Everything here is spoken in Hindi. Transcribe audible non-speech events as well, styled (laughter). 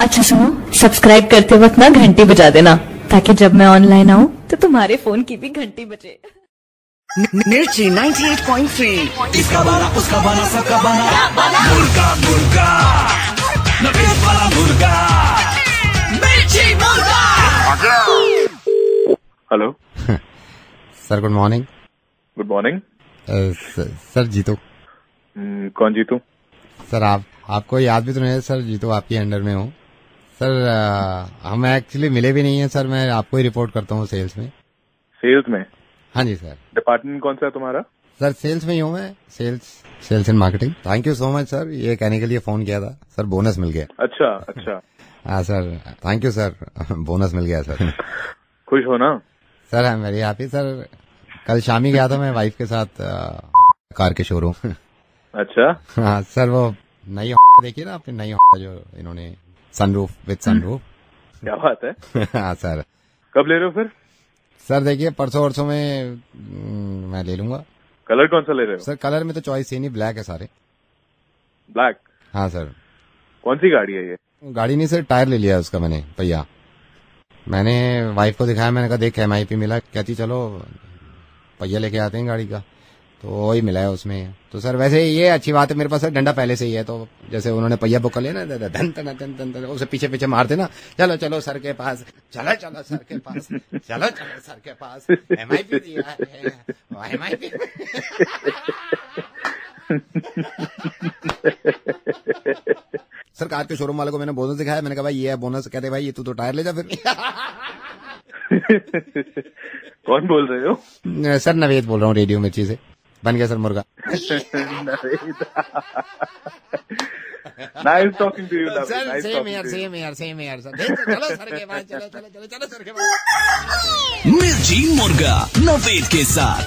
अच्छा सुनो सब्सक्राइब करते वक्त ना घंटी बजा देना ताकि जब मैं ऑनलाइन आऊँ तो तुम्हारे फ़ोन की भी घंटी बजे। मिर्ची 98.3 इसका बना उसका बना सबका बना मुर्गा मुर्गा। वाला मुर्गा। मिर्ची मुर्गा। Hello sir good morning good morning sir जीतो कौन जीतू सर आप आपको याद भी तो नहीं है सर जीतो आपके अंडर में हूँ। सर हम एक्चुअली मिले भी नहीं है सर मैं आपको ही रिपोर्ट करता हूँ सेल्स में। सेल्स में? हाँ जी सर डिपार्टमेंट कौन सा है तुम्हारा? सर सेल्स में ही हूँ मैं। Sales sales and marketing thank you so much sir ये कहने के लिए फ़ोन किया था। सर बोनस मिल गया। अच्छा (laughs) अच्छा। हाँ sir thank you sir bonus मिल गया सर खुश हो ना? Sir I am very happy sir कल शाम ही गया था मैं वाइफ के साथ अ, कार के शोरूम अच्छा। हाँ सर वो नई देखिए ना आपने? नई जो इन्होंने सनरूफ विद सनरूफ क्या बात है? (laughs) हाँ सर। कब ले रहे हो फिर? सर देखिए परसों वरसों में हम्म, मैं ले लूँगा। कलर कौन सा ले रहे हो? सर कलर में तो चॉइस ही नहीं ब्लैक है सारे। ब्लैक हाँ सर। कौन सी गाड़ी है ये? गाड़ी नहीं सर टायर ले लिया उसका मैंने भैया। मैंने वाइफ को दिखाया मैंने कहा देख एम आई पी मिला कहती चलो पहिया लेके आते हैं गाड़ी का। तो वही मिला है उसमें। तो सर वैसे ये अच्छी बात है मेरे पास सर डंडा पहले से ही है तो जैसे उन्होंने पहिया बुक कर लिया ना धन धन धन धन धन उसे पीछे पीछे मारते ना चलो चलो सर के पास चलो चलो सर के पास चलो चलो सर के पास एम आई पी दिया है M I P sir car के शोरूम वाले को मैंने बोनस दिखाया मैंने कहा भाई ये है बोनस कहते भाई ये तू तो टायर ले जा फिर कौन बोल रहे हो? सर नवेद बोल रहा हूँ रेडियो मिर्ची से। बन गया सर मुर्गा। Nice talking to you sir same same same sir चलो सर के पास चलो चलो चलो चलो सर के पास। मिर्ची मुर्गा नवेद के साथ।